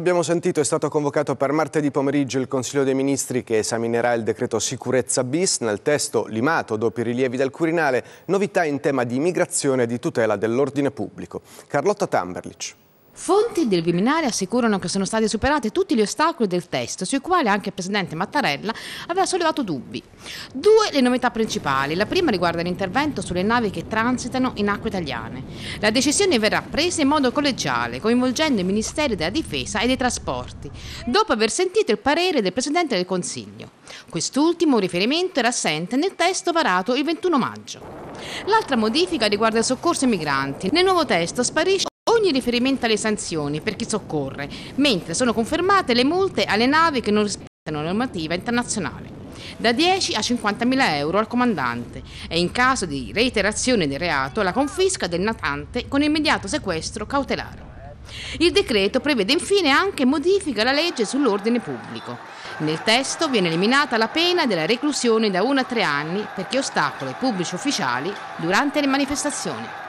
Abbiamo sentito è stato convocato per martedì pomeriggio il Consiglio dei Ministri che esaminerà il decreto sicurezza bis. Nel testo limato dopo i rilievi del Quirinale, novità in tema di immigrazione e di tutela dell'ordine pubblico. Carlotta Tamberlich. Fonti del Viminale assicurano che sono stati superati tutti gli ostacoli del testo, sui quali anche il presidente Mattarella aveva sollevato dubbi. Due le novità principali. La prima riguarda l'intervento sulle navi che transitano in acque italiane. La decisione verrà presa in modo collegiale, coinvolgendo i ministeri della difesa e dei trasporti, dopo aver sentito il parere del presidente del Consiglio. Quest'ultimo riferimento era assente nel testo varato il 21 maggio. L'altra modifica riguarda il soccorso ai migranti. Nel nuovo testo sparisce ogni riferimento alle sanzioni per chi soccorre, mentre sono confermate le multe alle navi che non rispettano la normativa internazionale da 10 a 50 mila euro al comandante e in caso di reiterazione del reato la confisca del natante con immediato sequestro cautelare. Il decreto prevede infine anche modifica alla legge sull'ordine pubblico. Nel testo viene eliminata la pena della reclusione da 1 a 3 anni per chi ostacola i pubblici ufficiali durante le manifestazioni.